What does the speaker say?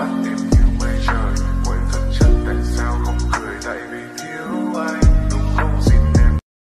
what they're.